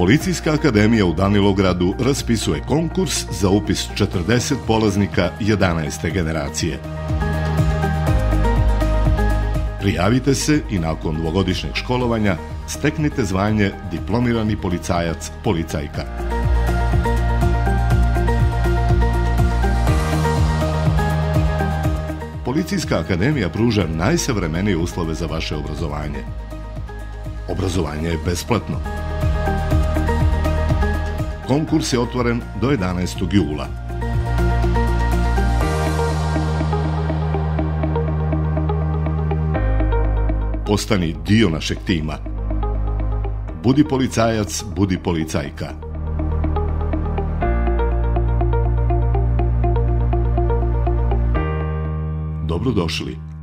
Policijska akademija u Danilogradu raspisuje konkurs za upis 40 polaznika 11. generacije. Prijavite se i nakon dvogodišnjeg školovanja steknite zvanje diplomirani policajac policajka. Policijska akademija pruža najsavremenije uslove za vaše obrazovanje. Obrazovanje je besplatno. Konkurs je otvoren do 11. jula. Postani dio našeg tima. Budi policajac, budi policajka. Dobrodošli.